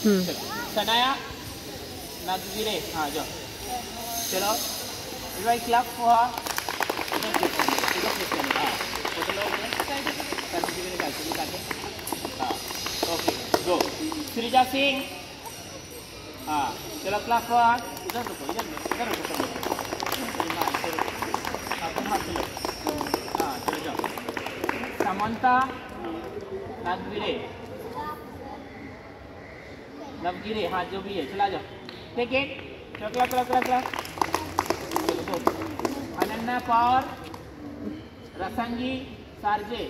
सनाया नगवीरे हाँ जाओ चलो भाई क्लब हुआ इधर देखो इधर देखो हाँ फ़ोटो लो सर्टिफिकेट निकाल के निकाल के हाँ ओके गो श्रीजा सिंह हाँ चलो क्लास हुआ इधर रुको इधर इधर रुको सब लोग हाँ इधर रुको हाँ तुम हाथ चलो हाँ चलो जाओ समंता नगवीरे नवगिरे हाँ जो भी है, चला जाओ। टेक इट चलो क्लास क्लास अनन्या पॉवर रसंगी, सारजे।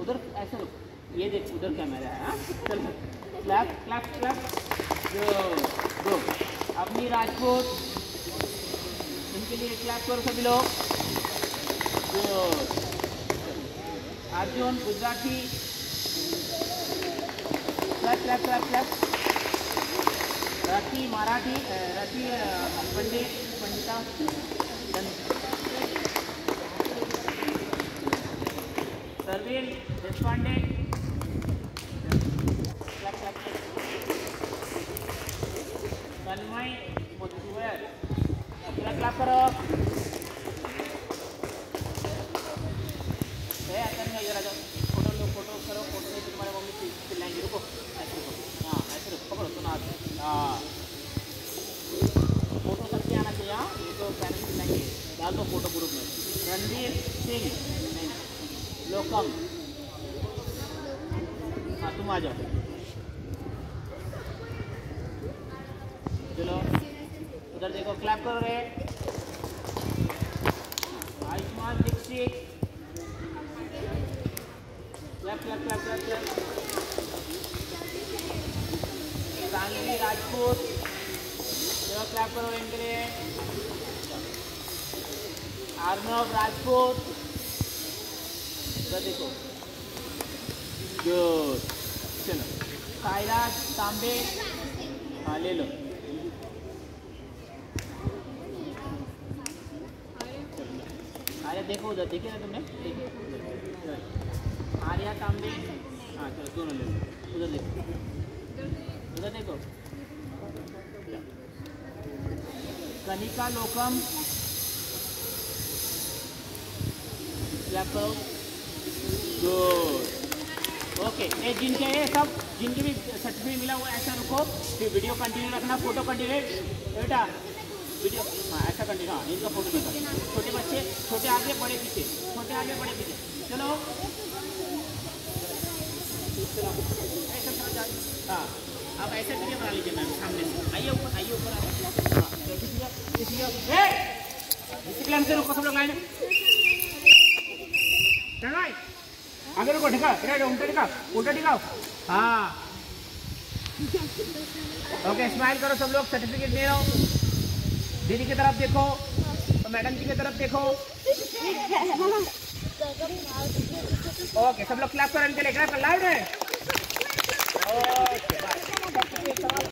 उधर ऐसे ये देख, उधर कैमरा है हाँ? चलो क्लैप क्लैप क्लैप जो, दो। अवनी राजपूत। इनके लिए क्लैप करो सभी लोग। जो Arjun, Gujarati. Clap clap clap Rati Marathi Rati अ, पंडित सरवीन देशपांडे। तन्मय मुतुवर क्लैप क्लैप करो तन्मय जरा जाओ फ़ोटो लो फ़ोटो करो फ़ोटो में तुम्हारे मम्मी चिल- चिल्लाएँगे रुको ऐसे रुको हाँ ऐसे रुको पकड़ो सुना हाँ फ़ोटो सबसे आना चाहिए हाँ ये तो पेरेंट्स चिल्लाएँगे डाल दो फ़ोटो ग्रुप में रणवीर सिंह। लोकम। हाँ तुम आ जाओ। चलो, उधर देखो क्लैप करो रे Ayushman Dixit. Clap clap clap clap clap Rajput. चलो क्लैप करो इनके लिए। अर्नव राजपूत देखो। गुड चलो। सायराज तांबे हाँ ले लो। अरे देखो उधर, देखे ना तुमने? उधर। आर्या तांबे हाँ चलो, दोनों ले लो। उधर देखो। उधर देखो। कनिका लोकम क्लैप करो गुड ओके ये जिनके ये सब जिनके भी सर्टिफिकेट मिला हुआ ऐसा रुको, फिर वीडियो कंटिन्यू रखना फ़ोटो कंटिन्यू बेटा वीडियो हाँ ऐसा कंटिन्यू हाँ इनका फ़ोटो निकाल छोटे बच्चे, छोटे आगे, बड़े पीछे। छोटे आगे, बड़े पीछे। चलो। ऐसा हाँ अब ऐसे वीडियो बना लीजिए, मैम, सामने आइए ऊपर आइए ऊपर, आइए। हाँ डिसिप्लिन से रुको सब लोग लाइन आगे रुको उल्टा उल्टा हाँ। ओके स्माइल करो सब लोग सर्टिफिकेट ले रहा हूँ। दीदी की तरफ़ देखो तो मैडम जी की तरफ़ देखो। ओके सब लोग क्लास पर इनके लाउड है।